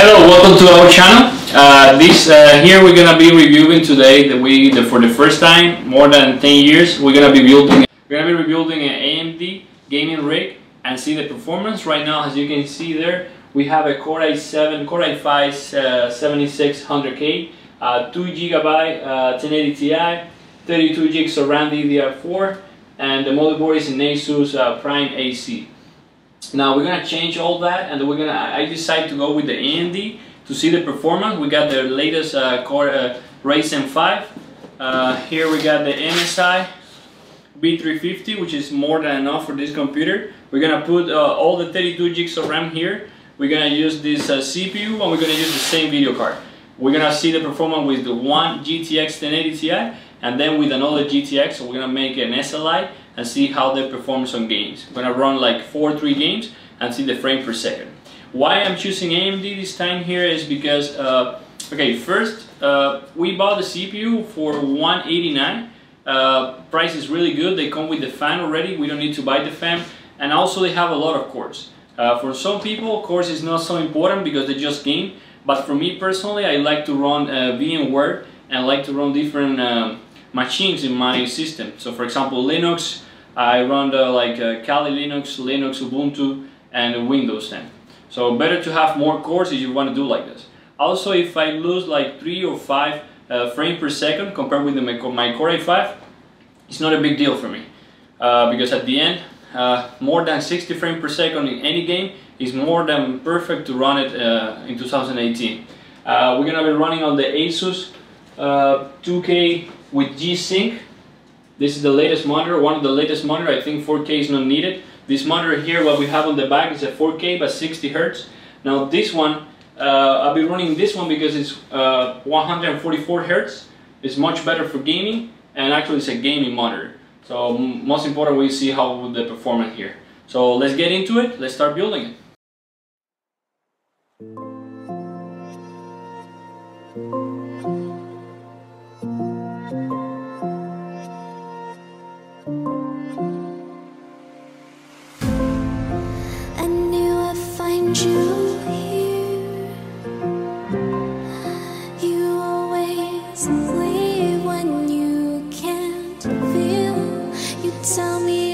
Hello, welcome to our channel. Uh, this uh, here we're gonna be reviewing today the we the, for the first time more than 10 years we're gonna be building we're gonna be rebuilding an AMD gaming rig and see the performance right now as you can see there we have a Core i7 Core i5 uh, 7600K uh, 2 gigabyte 1080 uh, Ti 32 gigs of RAM DDR4 and the motherboard is an Asus uh, Prime AC now we're gonna change all that and we're gonna, I decided to go with the AMD to see the performance. We got the latest uh, Core uh, Ryzen 5. Uh, here we got the MSI B350 which is more than enough for this computer. We're gonna put uh, all the 32 gigs of RAM here. We're gonna use this uh, CPU and we're gonna use the same video card. We're gonna see the performance with the one GTX 1080 Ti and then with another GTX so we're gonna make an SLI and see how they perform on games. I'm gonna run like four, three games and see the frame per second. Why I'm choosing AMD this time here is because, uh, okay, first, uh, we bought the CPU for 189 uh, price is really good, they come with the fan already, we don't need to buy the fan, and also they have a lot of cores. Uh, for some people, cores is not so important because they just game, but for me personally, I like to run uh, VMware and like to run different um, machines in my system. So for example, Linux, I run the like uh, Kali Linux, Linux, Ubuntu, and Windows 10. So better to have more cores if you want to do like this. Also, if I lose like 3 or 5 uh, frame per second compared with the, my Core i5, it's not a big deal for me. Uh, because at the end, uh, more than 60 frames per second in any game is more than perfect to run it uh, in 2018. Uh, we're gonna be running on the Asus 2K uh, with G-Sync this is the latest monitor, one of the latest monitor. I think 4K is not needed. This monitor here, what we have on the back is a 4K but 60 Hertz. Now this one, uh, I'll be running this one because it's uh, 144 Hertz. It's much better for gaming and actually it's a gaming monitor. So most important we see how the performance here. So let's get into it, let's start building it. tell me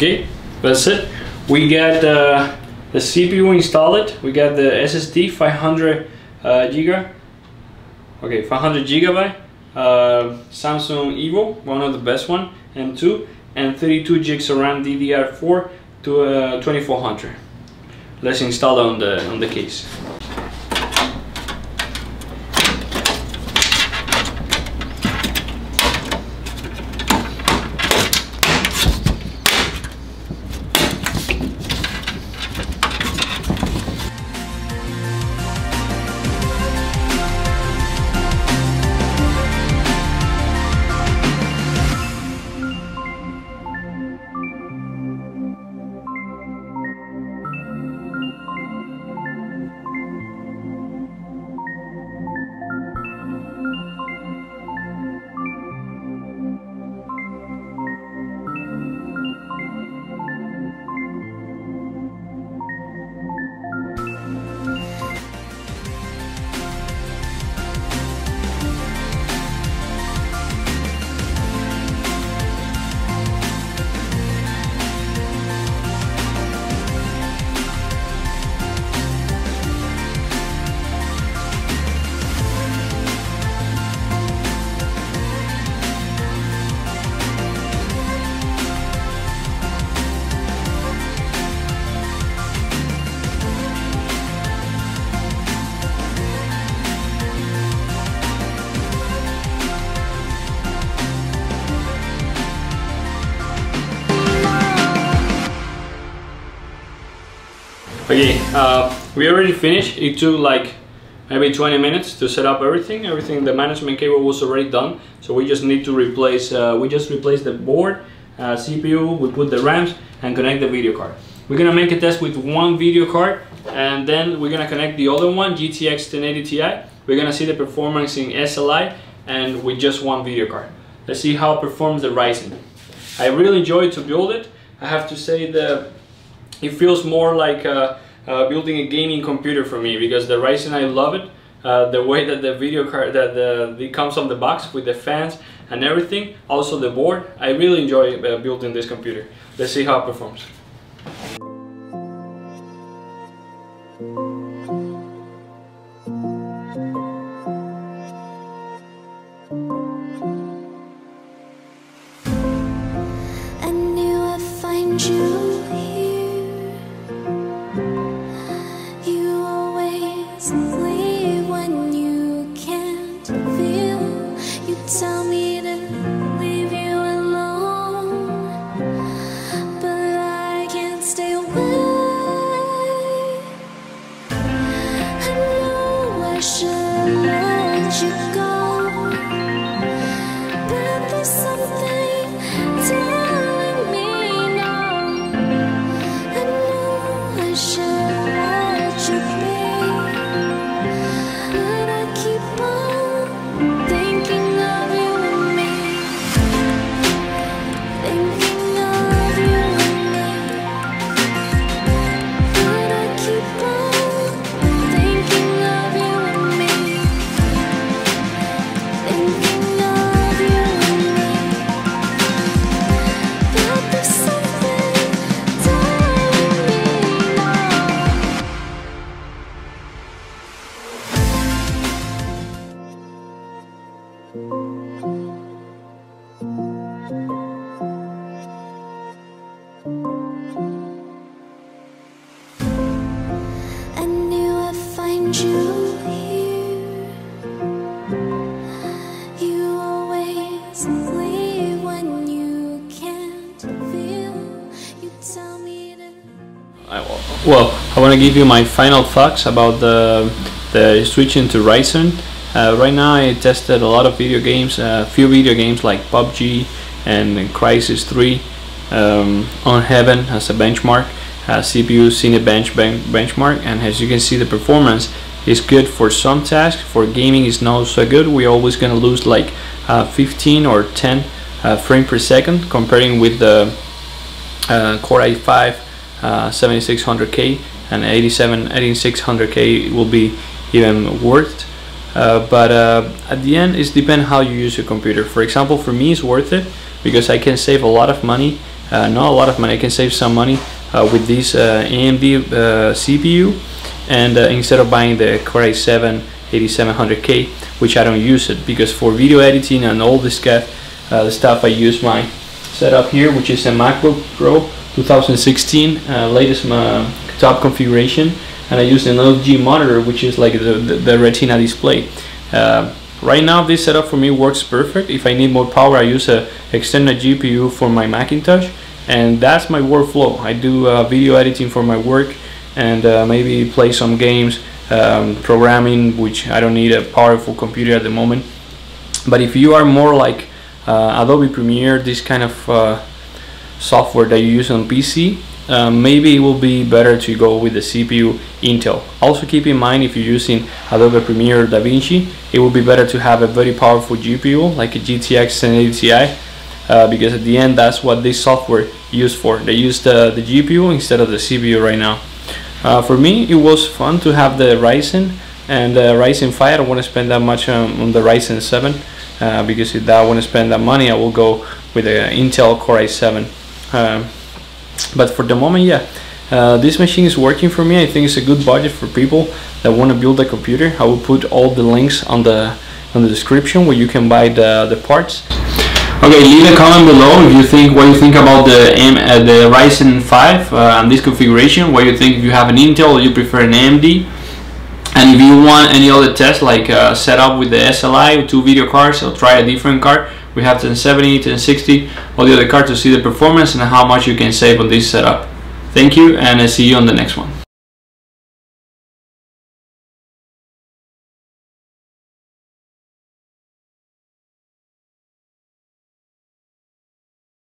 Okay, that's it. We got uh, the CPU installed. We got the SSD 500 uh, giga. Okay, 500 gigabyte. Uh, Samsung Evo, one of the best one, M2, and 32 gigs around DDR4 to uh, 2400. Let's install on the on the case. Okay, uh, we already finished. It took like maybe 20 minutes to set up everything. Everything, the management cable was already done. So we just need to replace, uh, we just replaced the board, uh, CPU, we put the RAMs and connect the video card. We're gonna make a test with one video card and then we're gonna connect the other one, GTX 1080 Ti. We're gonna see the performance in SLI and with just one video card. Let's see how it performs the Ryzen. I really enjoyed to build it. I have to say that it feels more like uh, uh, building a gaming computer for me because the Ryzen I love it. Uh, the way that the video card that the it comes on the box with the fans and everything, also the board. I really enjoy uh, building this computer. Let's see how it performs. Want to give you my final thoughts about the, the switching to Ryzen. Uh, right now I tested a lot of video games, a uh, few video games like PUBG and Crysis 3 um, on Heaven as a benchmark, CPU Cinebench ben benchmark. And as you can see the performance is good for some tasks, for gaming is not so good, we're always gonna lose like uh, 15 or 10 uh, frame per second comparing with the uh, Core i5 7600K uh, and 87 8600K will be even worth. Uh, but uh, at the end it depends how you use your computer. For example for me it's worth it because I can save a lot of money uh, not a lot of money I can save some money uh, with this uh, AMD CPU and instead of buying the Core i7 8700K which I don't use it because for video editing and all this stuff the stuff I use my setup here which is a MacBook Pro 2016 uh, latest uh, top configuration and I used an LG monitor which is like the, the, the retina display. Uh, right now this setup for me works perfect. If I need more power I use a external GPU for my Macintosh and that's my workflow. I do uh, video editing for my work and uh, maybe play some games um, programming which I don't need a powerful computer at the moment. But if you are more like uh, Adobe Premiere this kind of software that you use on PC, um, maybe it will be better to go with the CPU Intel. Also keep in mind if you're using Adobe Premiere DaVinci, it will be better to have a very powerful GPU like a GTX 1080 Ti uh, because at the end that's what this software used for. They use the, the GPU instead of the CPU right now. Uh, for me it was fun to have the Ryzen and uh, Ryzen 5 I don't want to spend that much um, on the Ryzen 7 uh, because if I want to spend that money I will go with the Intel Core i7 um, but for the moment yeah. Uh, this machine is working for me. I think it's a good budget for people that want to build a computer. I will put all the links on the on the description where you can buy the, the parts. Okay leave a comment below if you think what you think about the M uh, the Ryzen 5 uh, and this configuration what you think if you have an Intel or you prefer an AMD and if you want any other test like uh, setup with the SLI two video cards or try a different card we have 1070, 1060, all the other cards to see the performance and how much you can save on this setup. Thank you and I see you on the next one.